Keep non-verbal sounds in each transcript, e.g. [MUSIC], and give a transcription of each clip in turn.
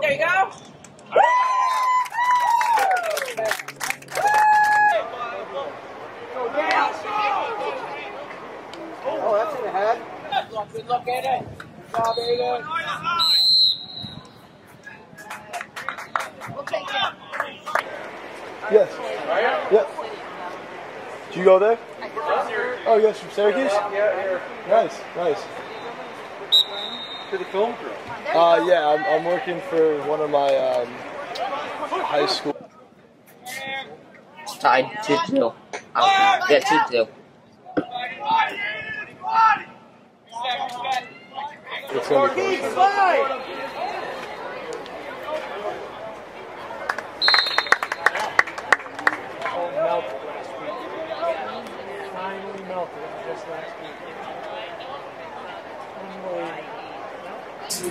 There you go. Oh, that's in the head. Good look at it. Oh, very good. We'll take it. Yes. Yep. Did you go there? Oh, yes, from Syracuse? Nice, nice. To the film crew. Uh, yeah, I'm, I'm working for one of my um, high school. Tied 2 2. Oh, yeah, 2 2. It's gonna be close. Oh,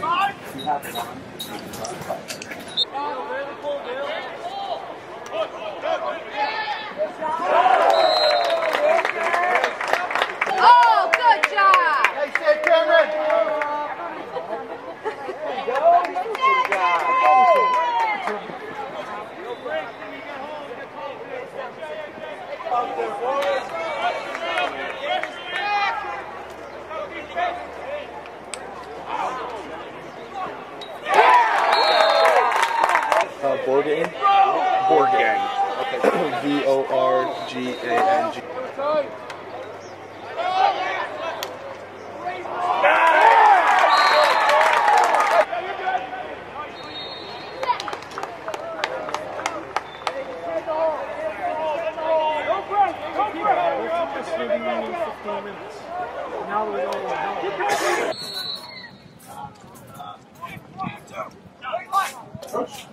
good job. Hey, Sid Cameron! Borgang? Borgang. Okay. V O R G A N G. This will be 15 minutes. Now we know what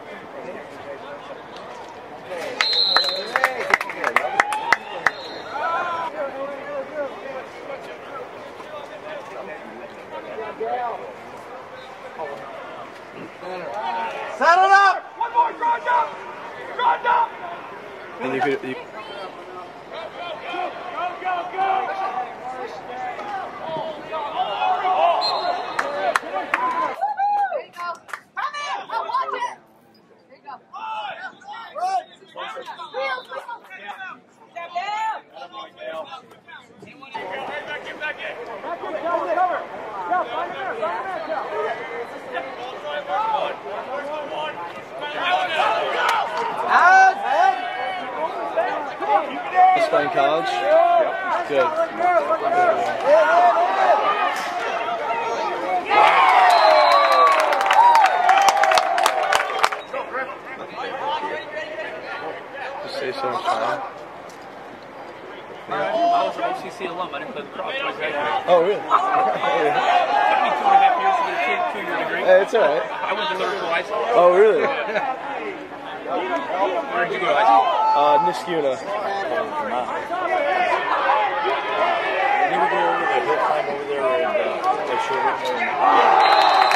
Settle up! And you could, you, There you go. Come in. Oh, watch it. There you go. Wheels, wheels. Step down. just playing college? Good. Just say so much time. I was an OCC alum. I didn't play lacrosse, but I graduated. Oh, really? [LAUGHS] It took me two and a half years to get a two- two-year degree. hey, it's alright. I went to Liverpool High School. Oh, really? Where did you go to high school? Uh, Niskayuna. You would go over the hill climb over there and uh, play short.